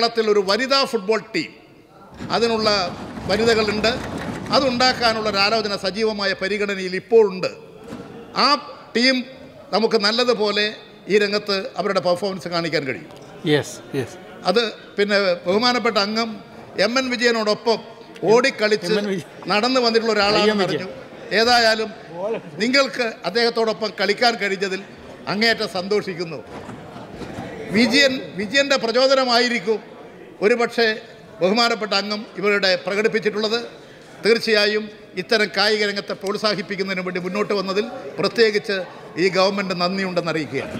കേരളത്തിൽ ഒരു വനിതാ ഫുട്ബോൾ ടീം. അതിനുള്ള വനിതകളുണ്ട്. അതുണ്ടാക്കാനുള്ള ഒരു ആലോചന സജീവമായ പരിഗണനയിൽ ഇപ്പോഴുണ്ട് ആ ടീം നമുക്ക് നല്ലതുപോലെ ഈ രംഗത്ത് അവരുടെ പെർഫോമൻസ് കാണിക്കാൻ കഴിയും. യെസ് യെസ് അത് പിന്നെ ബഹുമാനപ്പെട്ട അംഗം എം എൻ വിജയനോടൊപ്പം ഓടിക്കളിച്ച് നടന്നു വന്നിട്ടുള്ള ഒരാളാണ് പറഞ്ഞു ഏതായാലും നിങ്ങൾക്ക് അദ്ദേഹത്തോടൊപ്പം കളിക്കാൻ കഴിഞ്ഞതിൽ അങ്ങേയറ്റം സന്തോഷിക്കുന്നു. വിജയൻ വിജയന്റെ പ്രചോദനമായിരിക്കും. ഒരുപക്ഷെ ബഹുമാനപ്പെട്ട അംഗം ഇവരുടെ പ്രകടിപ്പിച്ചിട്ടുള്ളത് തീർച്ചയായും ഇത്തരം കായിക രംഗത്തെ പ്രോത്സാഹിപ്പിക്കുന്നതിന് വേണ്ടി മുന്നോട്ട് വന്നതിൽ പ്രത്യേകിച്ച് ഈ ഗവൺമെന്റ് നന്ദിയുണ്ടെന്ന് അറിയിക്കുകയാണ്.